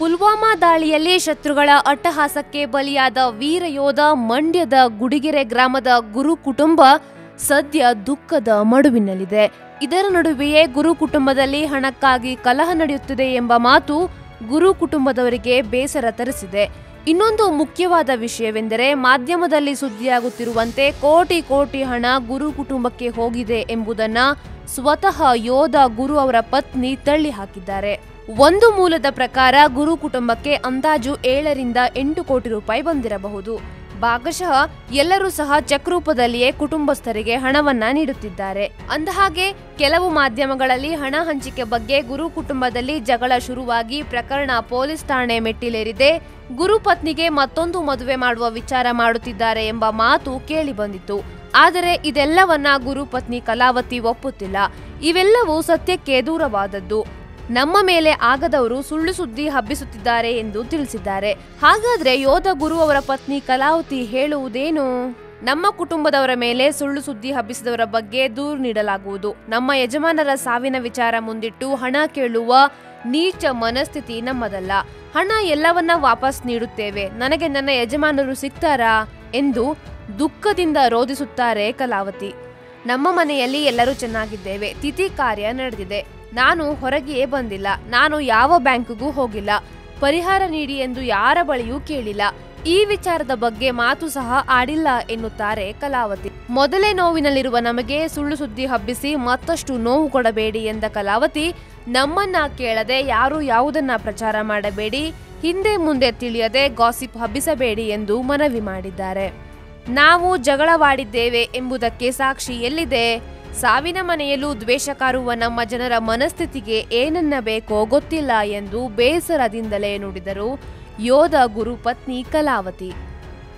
ಪುಲ್ವಾಮಾ ದಾಳಿಯಲ್ಲಿ ಶತ್ರುಗಳ ಅಟ್ಟಹಾಸಕ್ಕೆ ಬಲಿಯಾದ ವೀರ ಯೋಧ ಮಂಡ್ಯದ ಗುಡಿಗೆರೆ ಗ್ರಾಮದ ಗುರು ಕುಟುಂಬ ಸದ್ಯ ದುಃಖದ ಮಡುವಿನಲ್ಲಿದೆ. ಇದರ ನಡುವೆಯೇ ಗುರು ಕುಟುಂಬದಲ್ಲಿ ಹಣಕ್ಕಾಗಿ ಕಲಹ ನಡೆಯುತ್ತಿದೆ ಎಂಬ ಮಾತು ಗುರು ಕುಟುಂಬದವರಿಗೆ ಬೇಸರ ತರಿಸಿದೆ. ಇನ್ನೊಂದು ಮುಖ್ಯವಾದ ವಿಷಯವೆಂದರೆ ಮಾಧ್ಯಮದಲ್ಲಿ ಸುದ್ದಿಯಾಗುತ್ತಿರುವಂತೆ ಕೋಟಿ ಕೋಟಿ ಹಣ ಗುರು ಕುಟುಂಬಕ್ಕೆ ಹೋಗಿದೆ ಎಂಬುದನ್ನ ಸ್ವತಃ ಯೋಧ ಗುರು ಅವರ ಪತ್ನಿ ತಳ್ಳಿ ಹಾಕಿದ್ದಾರೆ. ಒಂದು ಮೂಲದ ಪ್ರಕಾರ ಗುರು ಕುಟುಂಬಕ್ಕೆ ಅಂದಾಜು ಏಳರಿಂದ ಎಂಟು ಕೋಟಿ ರೂಪಾಯಿ ಬಂದಿರಬಹುದು. ಭಾಗಶಃ ಎಲ್ಲರೂ ಸಹ ಚೆಕ್ ರೂಪದಲ್ಲಿಯೇ ಕುಟುಂಬಸ್ಥರಿಗೆ ಹಣವನ್ನ ನೀಡುತ್ತಿದ್ದಾರೆ. ಅಂದಹಾಗೆ, ಕೆಲವು ಮಾಧ್ಯಮಗಳಲ್ಲಿ ಹಣ ಹಂಚಿಕೆ ಬಗ್ಗೆ ಗುರು ಕುಟುಂಬದಲ್ಲಿ ಜಗಳ ಶುರುವಾಗಿ ಪ್ರಕರಣ ಪೊಲೀಸ್ ಠಾಣೆ ಮೆಟ್ಟಿಲೇರಿದೆ. ಗುರು ಪತ್ನಿಗೆ ಮತ್ತೊಂದು ಮದುವೆ ಮಾಡುವ ವಿಚಾರ ಮಾಡುತ್ತಿದ್ದಾರೆ ಎಂಬ ಮಾತು ಕೇಳಿ ಬಂದಿತ್ತು. ಆದರೆ ಇದೆಲ್ಲವನ್ನ ಗುರು ಪತ್ನಿ ಕಲಾವತಿ ಒಪ್ಪುತ್ತಿಲ್ಲ. ಇವೆಲ್ಲವೂ ಸತ್ಯಕ್ಕೆ ದೂರವಾದದ್ದು. ನಮ್ಮ ಮೇಲೆ ಆಗದವರು ಸುಳ್ಳು ಸುದ್ದಿ ಹಬ್ಬಿಸುತ್ತಿದ್ದಾರೆ ಎಂದು ತಿಳಿಸಿದ್ದಾರೆ. ಹಾಗಾದ್ರೆ ಯೋಧ ಗುರು ಅವರ ಪತ್ನಿ ಕಲಾವತಿ ಹೇಳುವುದೇನು? ನಮ್ಮ ಕುಟುಂಬದವರ ಮೇಲೆ ಸುಳ್ಳು ಸುದ್ದಿ ಹಬ್ಬಿಸಿದವರ ಬಗ್ಗೆ ದೂರು ನೀಡಲಾಗುವುದು. ನಮ್ಮ ಯಜಮಾನರ ಸಾವಿನ ವಿಚಾರ ಮುಂದಿಟ್ಟು ಹಣ ಕೇಳುವ ನೀಚ ಮನಸ್ಥಿತಿ ನಮ್ಮದಲ್ಲ. ಹಣ ಎಲ್ಲವನ್ನ ವಾಪಸ್ ನೀಡುತ್ತೇವೆ. ನನಗೆ ನನ್ನ ಯಜಮಾನರು ಸಿಗ್ತಾರಾ? ಎಂದು ದುಃಖದಿಂದ ರೋಧಿಸುತ್ತಾರೆ ಕಲಾವತಿ. ನಮ್ಮ ಮನೆಯಲ್ಲಿ ಎಲ್ಲರೂ ಚೆನ್ನಾಗಿದ್ದೇವೆ. ತಿಥಿ ಕಾರ್ಯ ನಡೆದಿದೆ. ನಾನು ಹೊರಗೆಯೇ ಬಂದಿಲ್ಲ. ನಾನು ಯಾವ ಬ್ಯಾಂಕ್ಗೂ ಹೋಗಿಲ್ಲ. ಪರಿಹಾರ ನೀಡಿ ಎಂದು ಯಾರ ಬಳಿಯೂ ಕೇಳಿಲ್ಲ. ಈ ವಿಚಾರದ ಬಗ್ಗೆ ಮಾತು ಸಹ ಆಡಿಲ್ಲ ಎನ್ನುತ್ತಾರೆ ಕಲಾವತಿ. ಮೊದಲೇ ನೋವಿನಲ್ಲಿರುವ ನಮಗೆ ಸುಳ್ಳು ಸುದ್ದಿ ಹಬ್ಬಿಸಿ ಮತ್ತಷ್ಟು ನೋವು ಕೊಡಬೇಡಿ ಎಂದ ಕಲಾವತಿ, ನಮ್ಮನ್ನ ಕೇಳದೆ ಯಾರು ಯಾವುದನ್ನ ಪ್ರಚಾರ ಮಾಡಬೇಡಿ, ಹಿಂದೆ ಮುಂದೆ ತಿಳಿಯದೆ ಗಾಸಿಪ್ ಹಬ್ಬಿಸಬೇಡಿ ಎಂದು ಮನವಿ ಮಾಡಿದ್ದಾರೆ. ನಾವು ಜಗಳವಾಡಿದ್ದೇವೆ ಎಂಬುದಕ್ಕೆ ಸಾಕ್ಷಿ ಎಲ್ಲಿದೆ? ಸಾವಿನ ಮನೆಯಲ್ಲೂ ದ್ವೇಷ ಕಾರುವ ನಮ್ಮ ಜನರ ಮನಸ್ಥಿತಿಗೆ ಏನನ್ನ ಬೇಕೋ ಗೊತ್ತಿಲ್ಲ ಎಂದು ಬೇಸರದಿಂದಲೇ ನುಡಿದರು ಯೋಧ ಗುರು ಪತ್ನಿ ಕಲಾವತಿ.